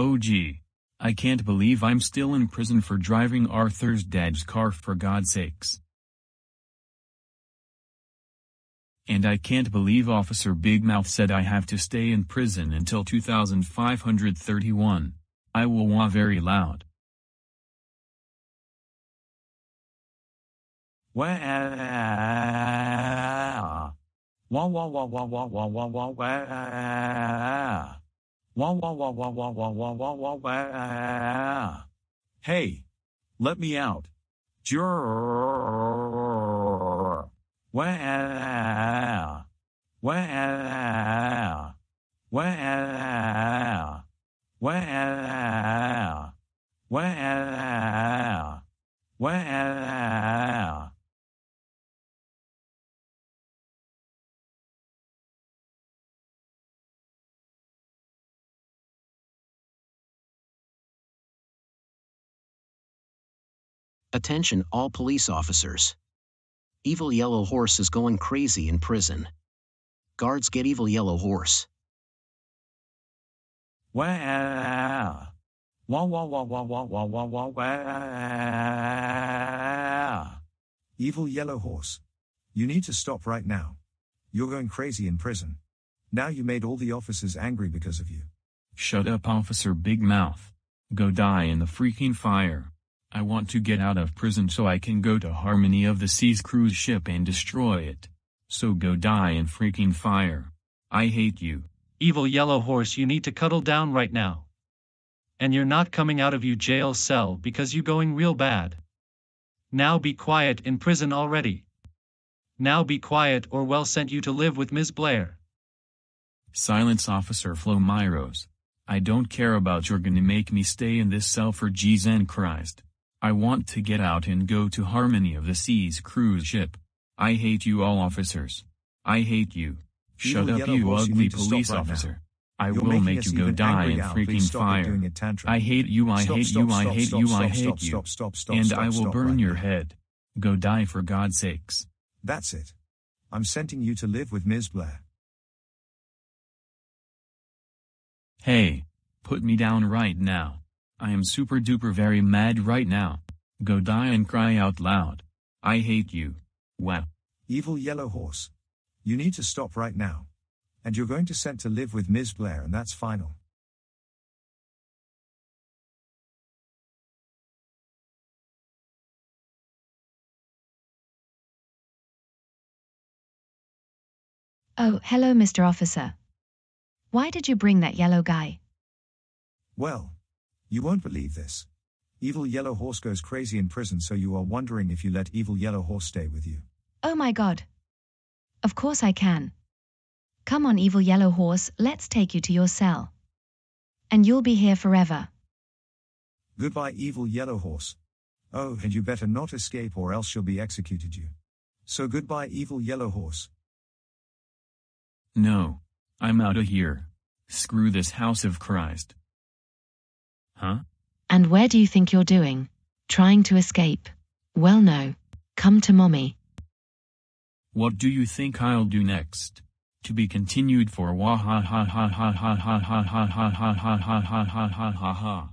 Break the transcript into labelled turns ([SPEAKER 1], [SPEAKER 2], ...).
[SPEAKER 1] Oh gee. I can't believe I'm still in prison for driving Arthur's dad's car for God's sakes. And I can't believe Officer Big Mouth said I have to stay in prison until 2531. I will wah very loud. Wah wah wah wah wah wah wah wah wah. Wah wah wah wah wah wah wah wah wah wah. Hey, let me out. Jurr. Wah. Wah. Wah. Wah. Wah. Wah.
[SPEAKER 2] Attention all police officers. Evil Yellow Horse is going crazy in prison. Guards get Evil Yellow Horse.
[SPEAKER 1] Wah. Wah wah wah wah wah wah wah wah wah.
[SPEAKER 3] Evil Yellow Horse. You need to stop right now. You're going crazy in prison. Now you made all the officers angry because of you.
[SPEAKER 1] Shut up Officer Big Mouth. Go die in the freaking fire. I want to get out of prison so I can go to Harmony of the Seas cruise ship and destroy it. So go die in freaking fire. I hate you.
[SPEAKER 4] Evil Yellow Horse, you need to cuddle down right now. And you're not coming out of you jail cell because you going real bad. Now be quiet in prison already. Now be quiet or well sent you to live with Ms. Blair.
[SPEAKER 1] Silence Officer Flo Myros. I don't care about you're gonna make me stay in this cell for Jesus and Christ. I want to get out and go to Harmony of the Seas cruise ship. I hate you all officers. I hate you. Shut
[SPEAKER 3] Evil
[SPEAKER 1] up you
[SPEAKER 3] you
[SPEAKER 1] ugly
[SPEAKER 3] stop
[SPEAKER 1] police
[SPEAKER 3] right now.
[SPEAKER 1] officer. I
[SPEAKER 3] You're
[SPEAKER 1] will make you go die in freaking fire.
[SPEAKER 3] doing a tantrum.
[SPEAKER 1] I hate you, I
[SPEAKER 3] Stop,
[SPEAKER 1] hate
[SPEAKER 3] stop,
[SPEAKER 1] you, I
[SPEAKER 3] stop,
[SPEAKER 1] hate you, I hate you. And I will burn
[SPEAKER 3] right
[SPEAKER 1] your
[SPEAKER 3] now.
[SPEAKER 1] head. Go die for God's sakes.
[SPEAKER 3] That's it. I'm sending you to live with Ms. Blair.
[SPEAKER 1] Hey, put me down right now. I am super duper very mad right now. Go die and cry out loud. I hate you. Wow.
[SPEAKER 3] Evil Yellow Horse. You need to stop right now. And you're going to sent to live with Ms. Blair and that's final.
[SPEAKER 5] Oh, hello, Mr. Officer. Why did you bring that yellow guy?
[SPEAKER 3] Well, you won't believe this. Evil Yellow Horse goes crazy in prison so you are wondering if you let Evil Yellow Horse stay with you.
[SPEAKER 5] Oh my god. Of course I can. Come on, evil yellow horse, let's take you to your cell. And you'll be here forever.
[SPEAKER 3] Goodbye Evil Yellow Horse. Oh, and you better not escape or else she'll be executed you. So goodbye Evil Yellow Horse.
[SPEAKER 1] No. I'm outta here. Screw this house of Christ. Huh?
[SPEAKER 5] And where do you think you're doing? Trying to escape? Well, no. Come to mommy.
[SPEAKER 1] What do you think I'll do next? To be continued for wah ha ha ha ha ha ha ha ha ha ha ha ha ha ha ha ha ha.